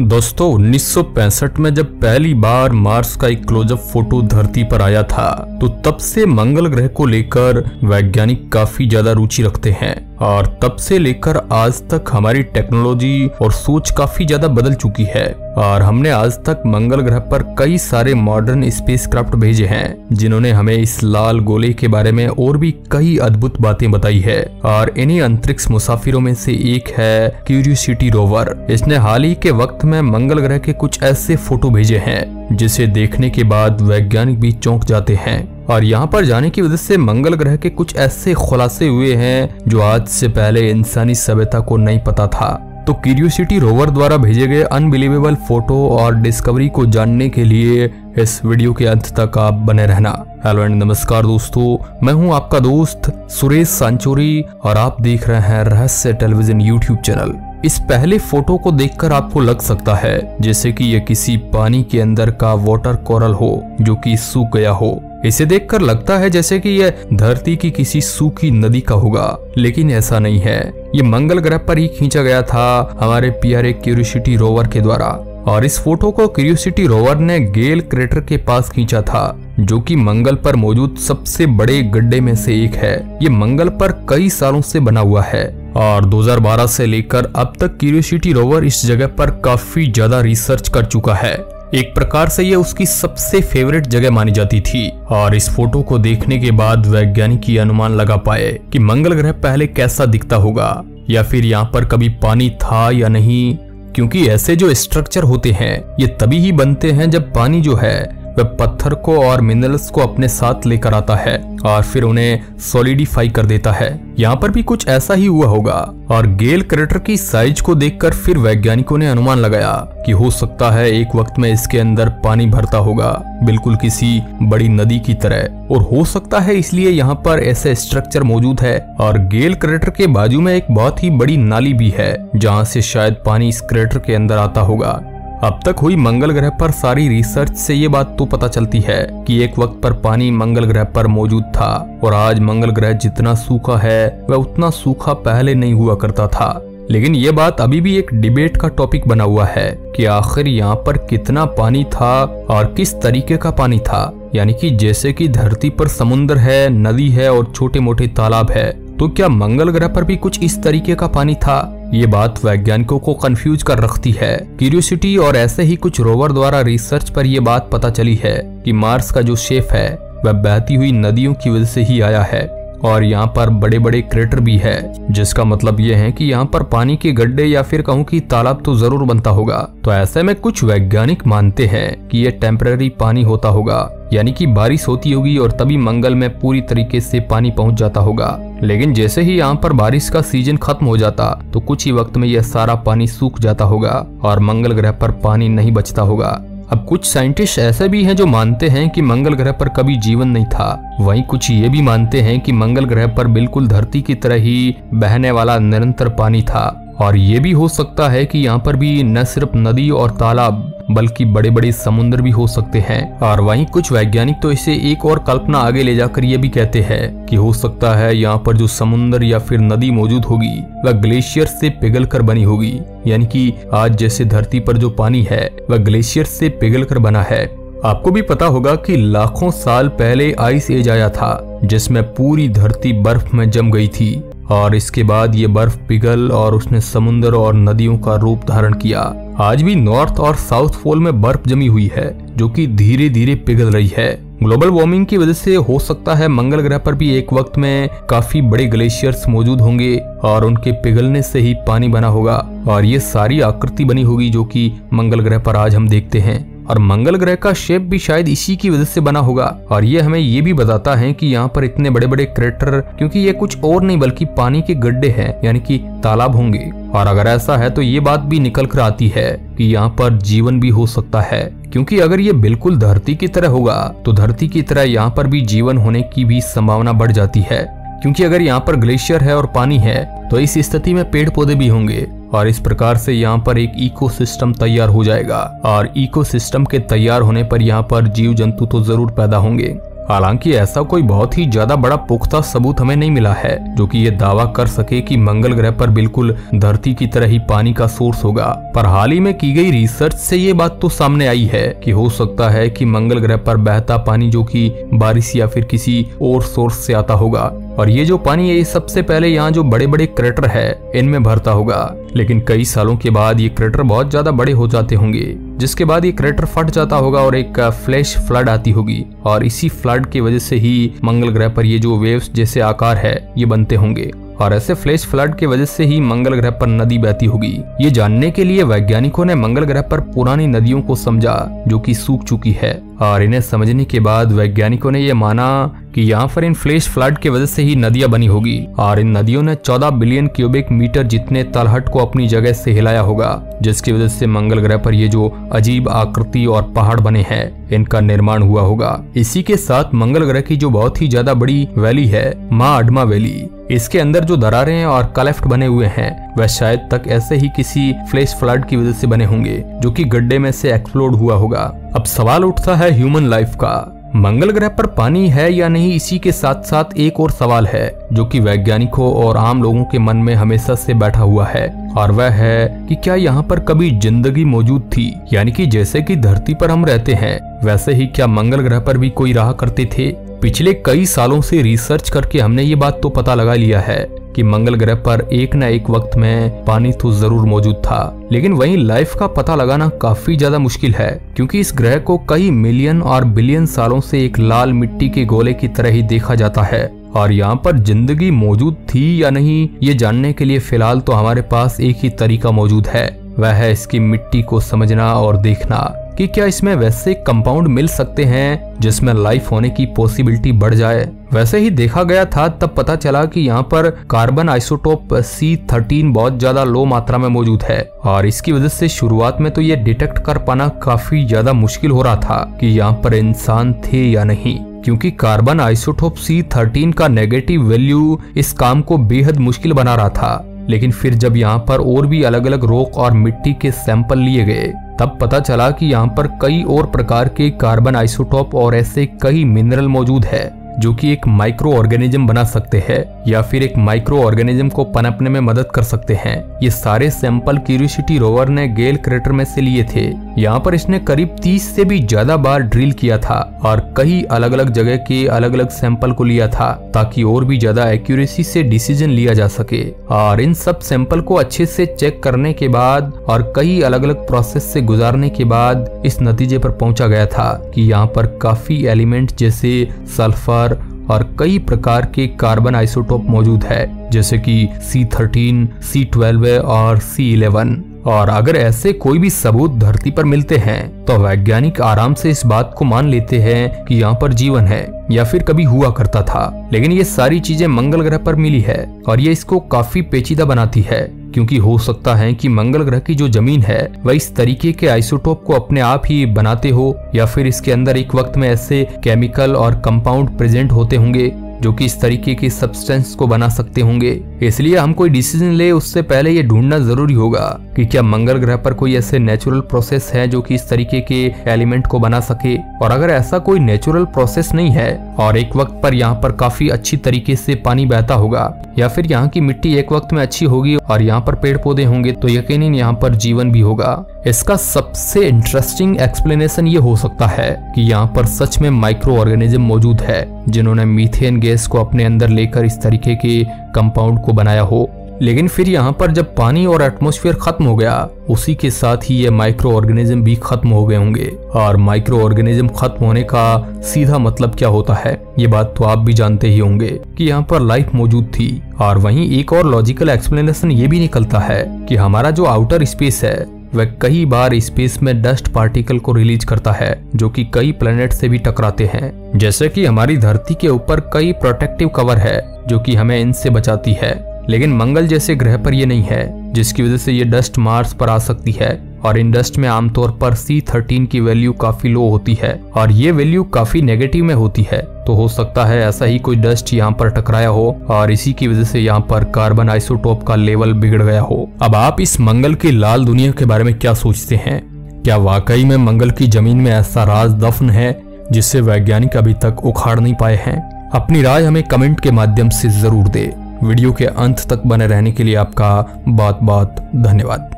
दोस्तों 1965 में जब पहली बार मार्स का एक क्लोजअप फ़ोटो धरती पर आया था तो तब से मंगल ग्रह को लेकर वैज्ञानिक काफ़ी ज़्यादा रुचि रखते हैं। और तब से लेकर आज तक हमारी टेक्नोलॉजी और सोच काफ़ी ज़्यादा बदल चुकी है। और हमने आज तक मंगल ग्रह पर कई सारे मॉडर्न स्पेसक्राफ्ट भेजे हैं, जिन्होंने हमें इस लाल गोले के बारे में और भी कई अद्भुत बातें बताई है। और इन्हीं अंतरिक्ष मुसाफिरों में से एक है क्यूरियोसिटी रोवर इसने हाल ही के वक्त में मंगल ग्रह के कुछ ऐसे फ़ोटो भेजे हैं, जिसे देखने के बाद वैज्ञानिक भी चौंक जाते हैं। और यहाँ पर जाने की वजह से मंगल ग्रह के कुछ ऐसे खुलासे हुए हैं जो आज से पहले इंसानी सभ्यता को नहीं पता था। तो क्यूरियोसिटी रोवर द्वारा भेजे गए अनबिलीवेबल फ़ोटो और डिस्कवरी को जानने के लिए इस वीडियो के अंत तक आप बने रहना। हेलो एंड नमस्कार दोस्तों, मैं हूँ आपका दोस्त सुरेश सांचोरी और आप देख रहे हैं रहस्य टेलीविज़न यूट्यूब चैनल। इस पहले फ़ोटो को देखकर आपको लग सकता है, जैसे कि यह किसी पानी के अंदर का वाटर कोरल हो, जो कि सूख गया हो। इसे देखकर लगता है जैसे कि यह धरती की किसी सूखी नदी का होगा। लेकिन ऐसा नहीं है। ये मंगल ग्रह पर ही खींचा गया था हमारे प्यारे क्यूरियोसिटी रोवर के द्वारा। और इस फ़ोटो को क्यूरियोसिटी रोवर ने गेल क्रेटर के पास खींचा था, जो कि मंगल पर मौजूद सबसे बड़े गड्ढे में से एक है। ये मंगल पर कई सालों से बना हुआ है। और 2012 से लेकर अब तक क्यूरियोसिटी रोवर इस जगह पर काफ़ी ज़्यादा रिसर्च कर चुका है। एक प्रकार से यह उसकी सबसे फेवरेट जगह मानी जाती थी। और इस फ़ोटो को देखने के बाद वैज्ञानिक ये अनुमान लगा पाए कि मंगल ग्रह पहले कैसा दिखता होगा, या फिर यहाँ पर कभी पानी था या नहीं, क्योंकि ऐसे जो स्ट्रक्चर होते हैं, ये तभी ही बनते हैं जब पानी जो है वह पत्थर को और मिनरल्स को अपने साथ लेकर आता है और फिर उन्हें सॉलिडिफाई कर देता है। यहाँ पर भी कुछ ऐसा ही हुआ होगा। और गेल क्रेटर की साइज़ को देखकर फिर वैज्ञानिकों ने अनुमान लगाया कि हो सकता है एक वक्त में इसके अंदर पानी भरता होगा, बिल्कुल किसी बड़ी नदी की तरह। और हो सकता है इसलिए यहाँ पर ऐसे स्ट्रक्चर मौजूद है। और गेल क्रेटर के बाजू में एक बहुत ही बड़ी नाली भी है, जहाँ से शायद पानी इस क्रेटर के अंदर आता होगा। अब तक हुई मंगल ग्रह पर सारी रिसर्च से ये बात तो पता चलती है कि एक वक्त पर पानी मंगल ग्रह पर मौजूद था और आज मंगल ग्रह जितना सूखा है, वह उतना सूखा पहले नहीं हुआ करता था। लेकिन ये बात अभी भी एक डिबेट का टॉपिक बना हुआ है कि आखिर यहाँ पर कितना पानी था और किस तरीके का पानी था। यानी कि जैसे कि धरती पर समुन्द्र है, नदी है और छोटे मोटे तालाब है तो क्या मंगल ग्रह पर भी कुछ इस तरीके का पानी था? ये बात वैज्ञानिकों को कंफ्यूज कर रखती है। क्यूरियोसिटी और ऐसे ही कुछ रोवर द्वारा रिसर्च पर यह बात पता चली है कि मार्स का जो शेप है, वह बहती हुई नदियों की वजह से ही आया है। और यहाँ पर बड़े बड़े क्रेटर भी है, जिसका मतलब ये है कि यहाँ पर पानी के गड्ढे या फिर कहूँ कि तालाब तो ज़रूर बनता होगा। तो ऐसे में कुछ वैज्ञानिक मानते हैं कि ये टेम्पररी पानी होता होगा, यानी कि बारिश होती होगी और तभी मंगल में पूरी तरीके से पानी पहुँच जाता होगा। लेकिन जैसे ही यहाँ पर बारिश का सीज़न खत्म हो जाता तो कुछ ही वक्त में यह सारा पानी सूख जाता होगा और मंगल ग्रह पर पानी नहीं बचता होगा। अब कुछ साइंटिस्ट ऐसे भी हैं जो मानते हैं कि मंगल ग्रह पर कभी जीवन नहीं था। वहीं कुछ ये भी मानते हैं कि मंगल ग्रह पर बिल्कुल धरती की तरह ही बहने वाला निरंतर पानी था। और ये भी हो सकता है कि यहाँ पर भी न सिर्फ़ नदी और तालाब बल्कि बड़े बड़े समुद्र भी हो सकते हैं। और वहीं कुछ वैज्ञानिक तो इसे एक और कल्पना आगे ले जाकर ये भी कहते हैं कि हो सकता है यहाँ पर जो समुद्र या फिर नदी मौजूद होगी, वह ग्लेशियर से पिघल कर बनी होगी। यानी कि आज जैसे धरती पर जो पानी है, वह ग्लेशियर से पिघल कर बना है। आपको भी पता होगा कि लाखों साल पहले आइस एज आया था, जिसमें पूरी धरती बर्फ़ में जम गई थी। और इसके बाद ये बर्फ़ पिघल और उसने समुद्र और नदियों का रूप धारण किया। आज भी नॉर्थ और साउथ पोल में बर्फ़ जमी हुई है, जो कि धीरे धीरे पिघल रही है। ग्लोबल वार्मिंग की वजह से हो सकता है मंगल ग्रह पर भी एक वक्त में काफ़ी बड़े ग्लेशियर्स मौजूद होंगे और उनके पिघलने से ही पानी बना होगा। और ये सारी आकृति बनी होगी, जो कि मंगल ग्रह पर आज हम देखते हैं। और मंगल ग्रह का शेप भी शायद इसी की वजह से बना होगा। और ये हमें ये भी बताता है कि यहाँ पर इतने बड़े बड़े क्रेटर, क्योंकि ये कुछ और नहीं बल्कि पानी के गड्ढे हैं, यानी कि तालाब होंगे। और अगर ऐसा है तो ये बात भी निकल कर आती है कि यहाँ पर जीवन भी हो सकता है। क्योंकि अगर ये बिल्कुल धरती की तरह होगा तो धरती की तरह यहाँ पर भी जीवन होने की भी संभावना बढ़ जाती है। क्योंकि अगर यहाँ पर ग्लेशियर है और पानी है तो इस स्थिति में पेड़ पौधे भी होंगे। और इस प्रकार से यहाँ पर एक इकोसिस्टम तैयार हो जाएगा। और इकोसिस्टम के तैयार होने पर यहाँ पर जीव जंतु तो ज़रूर पैदा होंगे। हालाँकि ऐसा कोई बहुत ही ज़्यादा बड़ा पुख्ता सबूत हमें नहीं मिला है, जो कि ये दावा कर सके कि मंगल ग्रह पर बिल्कुल धरती की तरह ही पानी का सोर्स होगा। पर हाल ही में की गई रिसर्च से ये बात तो सामने आई है कि हो सकता है कि मंगल ग्रह पर बहता पानी जो कि बारिश या फिर किसी और सोर्स से आता होगा। और ये जो पानी है, ये सबसे पहले यहाँ जो बड़े बड़े क्रेटर है, इनमें भरता होगा। लेकिन कई सालों के बाद ये क्रेटर बहुत ज़्यादा बड़े हो जाते होंगे, जिसके बाद ये क्रेटर फट जाता होगा और एक फ्लैश फ्लड आती होगी। और इसी फ्लड की वजह से ही मंगल ग्रह पर ये जो वेव्स जैसे आकार है, ये बनते होंगे। और ऐसे फ्लैश फ्लड की वजह से ही मंगल ग्रह पर नदी बहती होगी। ये जानने के लिए वैज्ञानिकों ने मंगल ग्रह पर पुरानी नदियों को समझा, जो कि सूख चुकी है। और इन्हें समझने के बाद वैज्ञानिकों ने यह माना कि यहाँ पर इन फ्लैश फ्लड की वजह से ही नदियाँ बनी होगी। और इन नदियों ने 14 बिलियन क्यूबिक मीटर जितने तलहट को अपनी जगह से हिलाया होगा, जिसकी वजह से मंगल ग्रह पर ये जो अजीब आकृति और पहाड़ बने हैं, इनका निर्माण हुआ होगा। इसी के साथ मंगल ग्रह की जो बहुत ही ज़्यादा बड़ी वैली है, माँ अडमा वैली इसके अंदर जो दरारें और कलेफ्ट बने हुए हैं, वह शायद तक ऐसे ही किसी फ्लैश फ्लड की वजह से बने होंगे, जो कि गड्ढे में से एक्सप्लोड हुआ होगा। अब सवाल उठता है ह्यूमन लाइफ का, मंगल ग्रह पर पानी है या नहीं, इसी के साथ साथ एक और सवाल है, जो कि वैज्ञानिकों और आम लोगों के मन में हमेशा से बैठा हुआ है, और वह है कि क्या यहाँ पर कभी ज़िंदगी मौजूद थी? यानी कि जैसे कि धरती पर हम रहते हैं, वैसे ही क्या मंगल ग्रह पर भी कोई रहा करते थे? पिछले कई सालों से रिसर्च करके हमने ये बात तो पता लगा लिया है कि मंगल ग्रह पर एक न एक वक्त में पानी तो ज़रूर मौजूद था। लेकिन वहीं लाइफ का पता लगाना काफ़ी ज़्यादा मुश्किल है, क्योंकि इस ग्रह को कई मिलियन और बिलियन सालों से एक लाल मिट्टी के गोले की तरह ही देखा जाता है। और यहाँ पर ज़िंदगी मौजूद थी या नहीं, ये जानने के लिए फ़िलहाल तो हमारे पास एक ही तरीका मौजूद है। वह है इसकी मिट्टी को समझना और देखना। कि क्या इसमें वैसे कंपाउंड मिल सकते हैं जिसमें लाइफ होने की पॉसिबिलिटी बढ़ जाए? वैसे ही देखा गया था, तब पता चला कि यहाँ पर कार्बन आइसोटोप सी थर्टीन बहुत ज़्यादा लो मात्रा में मौजूद है। और इसकी वजह से शुरुआत में तो ये डिटेक्ट कर पाना काफ़ी ज़्यादा मुश्किल हो रहा था कि यहाँ पर इंसान थे या नहीं। क्योंकि कार्बन आइसोटोप सी थर्टीन का नेगेटिव वैल्यू इस काम को बेहद मुश्किल बना रहा था। लेकिन फिर जब यहाँ पर और भी अलग अलग रोक और मिट्टी के सैंपल लिए गए, तब पता चला कि यहाँ पर कई और प्रकार के कार्बन आइसोटॉप और ऐसे कई मिनरल मौजूद है, जो कि एक माइक्रो ऑर्गेनिज्म बना सकते हैं या फिर एक माइक्रो ऑर्गेनिज्म को पनपने में मदद कर सकते हैं। ये सारे सैंपल क्यूरियोसिटी रोवर ने गेल क्रेटर में से लिए थे। यहाँ पर इसने करीब 30 से भी ज़्यादा बार ड्रिल किया था और कई अलग अलग जगह के अलग अलग सैंपल को लिया था ताकि और भी ज़्यादा एक्यूरेसी से डिसीज़न लिया जा सके। और इन सब सैंपल को अच्छे से चेक करने के बाद और कई अलग अलग प्रोसेस से गुजारने के बाद इस नतीजे पर पहुँचा गया था कि यहाँ पर काफ़ी एलिमेंट जैसे सल्फ़र और कई प्रकार के कार्बन आइसोटोप मौजूद है जैसे कि C13, C12 और C11 और अगर ऐसे कोई भी सबूत धरती पर मिलते हैं तो वैज्ञानिक आराम से इस बात को मान लेते हैं कि यहाँ पर जीवन है, या फिर कभी हुआ करता था। लेकिन ये सारी चीज़ें मंगल ग्रह पर मिली है, और ये इसको काफ़ी पेचीदा बनाती है, क्योंकि हो सकता है कि मंगल ग्रह की जो ज़मीन है, वह इस तरीके के आइसोटोप को अपने आप ही बनाते हो, या फिर इसके अंदर एक वक्त में ऐसे केमिकल और कंपाउंड प्रेजेंट होते होंगे जो कि इस तरीके के सब्सटेंस को बना सकते होंगे। इसलिए हम कोई डिसीज़न ले, उससे पहले ये ढूंढना ज़रूरी होगा कि क्या मंगल ग्रह पर कोई ऐसे नेचुरल प्रोसेस है जो कि इस तरीके के एलिमेंट को बना सके। और अगर ऐसा कोई नेचुरल प्रोसेस नहीं है, और एक वक्त पर यहाँ पर काफ़ी अच्छी तरीके से पानी बहता होगा, या फिर यहाँ की मिट्टी एक वक्त में अच्छी होगी और यहाँ पर पेड़ पौधे होंगे तो यकीन यहाँ पर जीवन भी होगा। इसका सबसे इंटरेस्टिंग एक्सप्लेनेशन ये हो सकता है कि यहाँ पर सच में माइक्रो ऑर्गेनिज्म मौजूद है, जिन्होंने मीथेन गैस को अपने अंदर लेकर इस तरीके के कंपाउंड को बनाया हो। लेकिन फिर यहाँ पर जब पानी और एटमोस्फेयर खत्म हो गया, उसी के साथ ही ये माइक्रो ऑर्गेनिज्म भी खत्म हो गए होंगे। और माइक्रो ऑर्गेनिज्म खत्म होने का सीधा मतलब क्या होता है? ये बात तो आप भी जानते ही होंगे कि यहाँ पर लाइफ मौजूद थी। और वहीं एक और लॉजिकल एक्सप्लेनेशन ये भी निकलता है कि हमारा जो आउटर स्पेस है वह कई बार स्पेस में डस्ट पार्टिकल को रिलीज़ करता है, जो कि कई प्लेनेट से भी टकराते हैं। जैसे कि हमारी धरती के ऊपर कई प्रोटेक्टिव कवर है, जो कि हमें इनसे बचाती है। लेकिन मंगल जैसे ग्रह पर यह नहीं है, जिसकी वजह से ये डस्ट मार्स पर आ सकती है। और इन डस्ट में आमतौर पर सी थर्टीन की वैल्यू काफ़ी लो होती है और ये वैल्यू काफ़ी नेगेटिव में होती है। तो हो सकता है ऐसा ही कोई डस्ट यहाँ पर टकराया हो और इसी की वजह से यहाँ पर कार्बन आइसोटोप का लेवल बिगड़ गया हो। अब आप इस मंगल की लाल दुनिया के बारे में क्या सोचते हैं? क्या वाकई में मंगल की ज़मीन में ऐसा राज दफन है जिससे वैज्ञानिक अभी तक उखाड़ नहीं पाए हैं? अपनी राय हमें कमेंट के माध्यम से ज़रूर दे। वीडियो के अंत तक बने रहने के लिए आपका बहुत बहुत धन्यवाद।